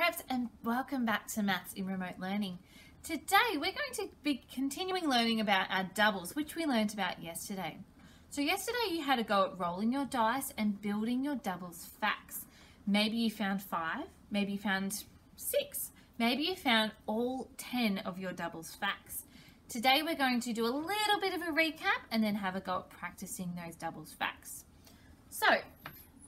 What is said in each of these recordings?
Preps and welcome back to Maths in Remote Learning. Today we're going to be continuing learning about our doubles, which we learned about yesterday. So yesterday you had a go at rolling your dice and building your doubles facts. Maybe you found five, maybe you found six, maybe you found all 10 of your doubles facts. Today we're going to do a little bit of a recap and then have a go at practicing those doubles facts. So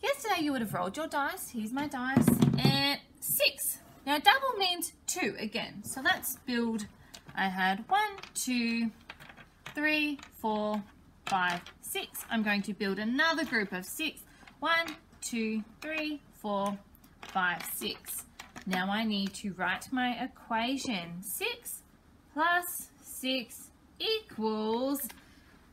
Yesterday you would have rolled your dice. Here's my dice. And six. Now double means two again. So let's build. I had one, two, three, four, five, six. I'm going to build another group of six. One, two, three, four, five, six. Now I need to write my equation. Six plus six equals,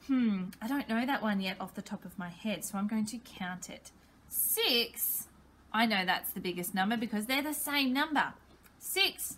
hmm, I don't know that one yet off the top of my head, so I'm going to count it. 6, I know that's the biggest number because they're the same number. 6,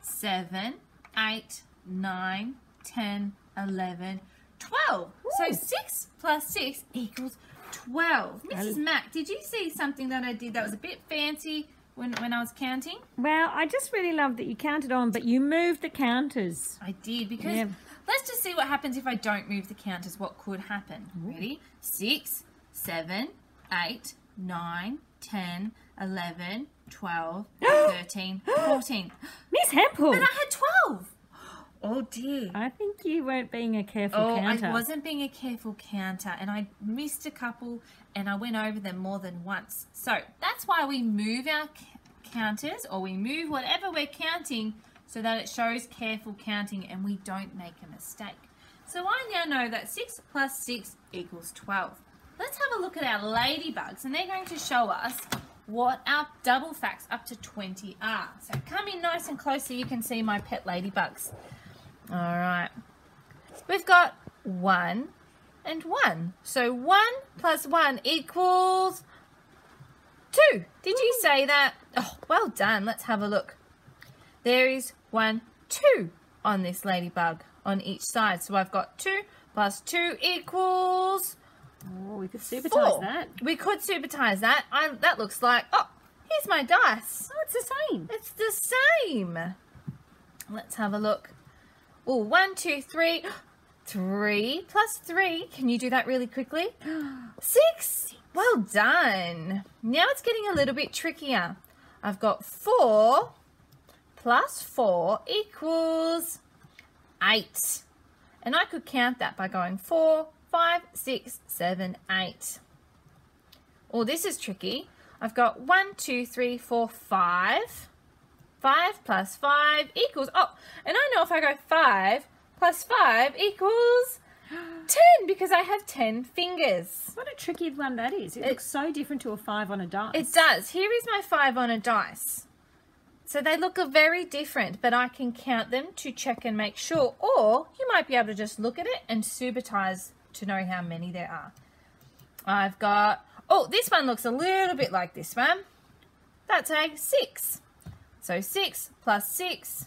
7, 8, 9, 10, 11, 12. Ooh. So 6 plus 6 equals 12. Mrs. Mack, did you see something that I did that was a bit fancy when, when I was counting? Well, I just really love that you counted on, but you moved the counters. I did because yeah. let's just see what happens if I don't move the counters. What could happen? Ooh. Ready? Six, seven, 8, 9, 10, 11, 12, 13, 14. Miss Hempel! But I had 12! Oh dear. I think you weren't being a careful oh, counter. I wasn't being a careful counter and I missed a couple and I went over them more than once. So that's why we move our counters or we move whatever we're counting so that it shows careful counting and we don't make a mistake. So I now know that 6 plus 6 equals 12. Have a look at our ladybugs and they're going to show us what our double facts up to 20 are. So come in nice and close so you can see my pet ladybugs. All right. We've got 1 and 1. So 1 plus 1 equals 2. Did you say that? Oh, well done. Let's have a look. There is 1, 2 on this ladybug on each side. So I've got 2 plus 2 equals could subitise that. We could subitise that. I, that looks like, oh, here's my dice. Oh, it's the same. It's the same. Let's have a look. Oh, one, two, three. Three plus three. Can you do that really quickly? Six. Well done. Now it's getting a little bit trickier. I've got four plus four equals eight. And I could count that by going four, five, six, seven, eight. Oh, this is tricky. I've got one, two, three, four, five. Five plus five equals, oh, and I know if I go five plus five equals 10 because I have 10 fingers. What a tricky one that is. It, it looks so different to a 5 on a dice. It does. Here is my 5 on a dice. So they look very different, but I can count them to check and make sure. Or you might be able to just look at it and subitise to know how many there are. I've got, oh, this one looks a little bit like this one. That's a 6. So 6 plus 6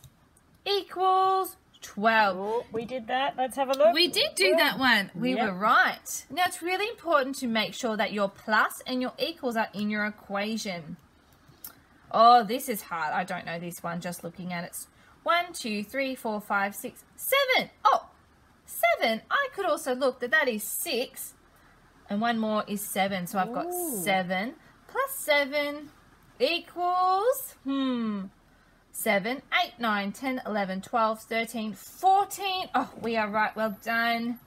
equals 12. Oh, we did that. Let's have a look. We did do that one. We yep. were right. Now, it's really important to make sure that your plus and your equals are in your equation. Oh, this is hard. I don't know this one just looking at it. One, two, three, four, five, six, seven. Oh, 7. I could also look that that is 6. And one more is 7. So I've got Ooh. 7 plus 7 equals, hmm, 7, 8, 9, 10, 11, 12, 13, 14. Oh, we are right. Well done.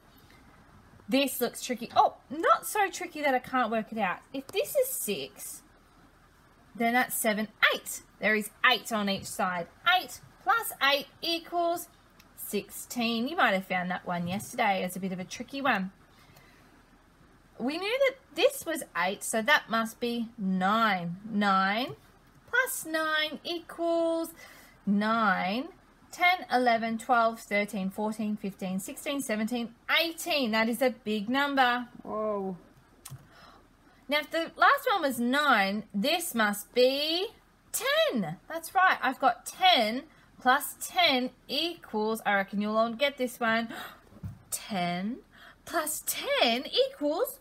This looks tricky. Oh, not so tricky that I can't work it out. If this is 6, then that's 7, 8. There is 8 on each side. 8 plus 8 equals 16. You might have found that one yesterday as a bit of a tricky one. We knew that this was 8, so that must be 9. 9 plus 9 equals 9. 10, 11, 12, 13, 14, 15, 16, 17, 18. That is a big number. Whoa. Now, if the last one was 9, this must be 10. That's right. I've got 10 plus 10 equals, I reckon you'll all get this one, 10 plus 10 equals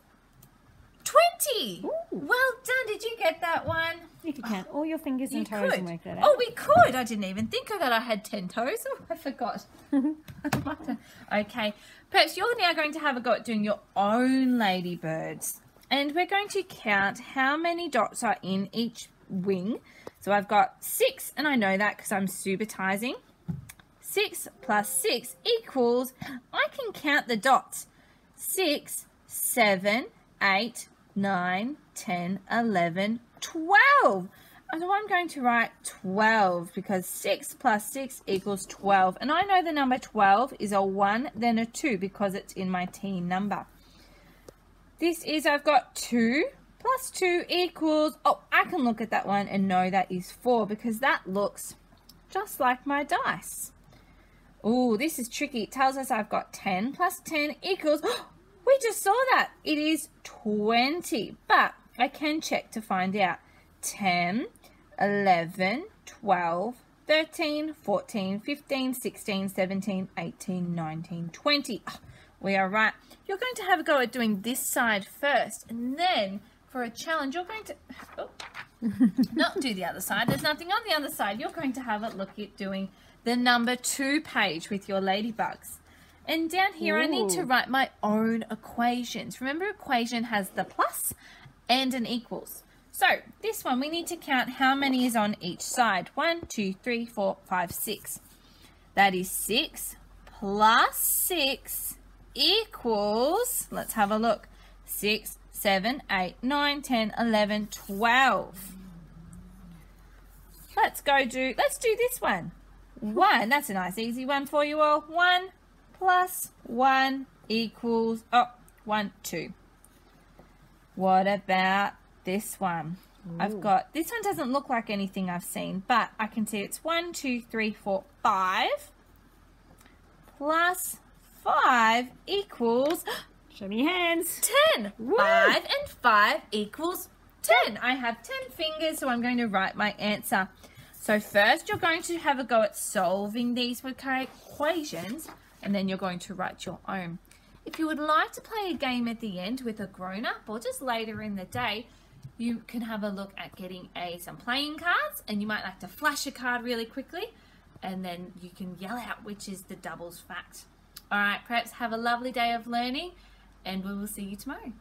20. Ooh. Well done. Did you get that one? You could count all your fingers You and toes could. and work that oh, out. Oh, we could. I didn't even think of that. I had 10 toes. Oh, I forgot. okay. Perhaps you're now going to have a go at doing your own ladybirds. And we're going to count how many dots are in each wing. So I've got six, and I know that because I'm subitizing. Six plus six equals, I can count the dots. Six, seven, eight, nine, ten, eleven, twelve. So I'm going to write 12 because 6 plus 6 equals 12. And I know the number 12 is a 1, then a 2 because it's in my teen number. This is, I've got 2 plus 2 equals, oh, I can look at that one and know that is 4 because that looks just like my dice. Oh, this is tricky. It tells us I've got 10 plus 10 equals, we just saw that. It is 20, but I can check to find out. 10, 11, 12, 13, 14, 15, 16, 17, 18, 19, 20. Oh, we are right. You're going to have a go at doing this side first, and then for a challenge, you're going to oh, not do the other side. There's nothing on the other side. You're going to have a look at doing the number two page with your ladybugs. And down here, I need to write my own equations. Remember, equation has the plus and an equals. So this one, we need to count how many is on each side. One, two, three, four, five, six. That is six plus six equals, let's have a look, six, seven, eight, nine, ten, eleven, twelve. Let's go do, let's do this one. One, that's a nice easy one for you all. One plus one equals, oh, one, two. What about this one? I've got, this one doesn't look like anything I've seen, but I can see it's one, two, three, four, five plus five equals Show me your hands. 10. Woo! 5 and 5 equals 10. I have 10 fingers, so I'm going to write my answer. So first you're going to have a go at solving these equations, and then you're going to write your own. If you would like to play a game at the end with a grown-up or just later in the day, you can have a look at getting a some playing cards, and you might like to flash a card really quickly, and then you can yell out which is the doubles fact. All right, perhaps have a lovely day of learning, and we will see you tomorrow.